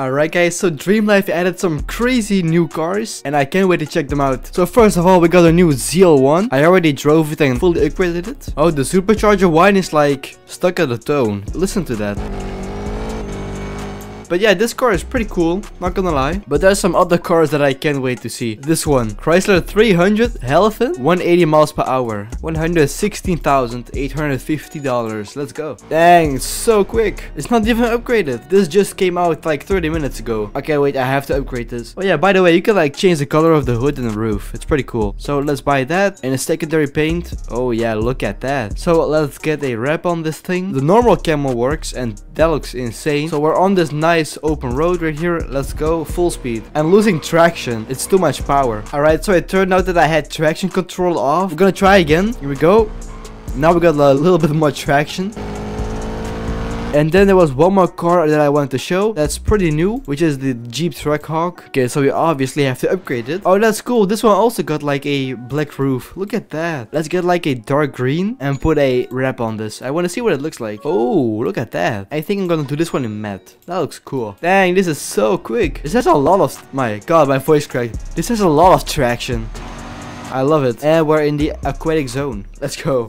Alright guys, so Dreamlife added some crazy new cars and I can't wait to check them out. So first of all, we got a new ZL1. I already drove it and fully upgraded it. Oh, the supercharger whine is like stuck at a tone. Listen to that. But yeah, this car is pretty cool, not gonna lie. But there's some other cars that I can't wait to see. This one, Chrysler 300 Hellephant, 180 miles per hour, $116,850. Let's go. Dang, so quick. It's not even upgraded. This just came out like 30 minutes ago. Okay, wait, I have to upgrade this. Oh yeah, by the way, you can like change the color of the hood and the roof. It's pretty cool. So let's buy that and a secondary paint. Oh yeah, look at that. So let's get a wrap on this thing. The normal camo works and that looks insane. So we're on this nice open road right here. Let's go full speed. I'm losing traction. It's too much power. Alright, so it turned out that I had traction control off. We're gonna try again. Here we go. Now we got a little bit more traction. And then there was one more car that I wanted to show that's pretty new, which is the Jeep Trackhawk. Okay, so we obviously have to upgrade it. Oh, that's cool. This one also got like a black roof. Look at that. Let's get like a dark green and put a wrap on this. I want to see what it looks like. Oh, look at that. I think I'm gonna do this one in matte. That looks cool. Dang, this is so quick. This has a lot of... My god, my voice cracked. This has a lot of traction. I love it. And we're in the aquatic zone. Let's go.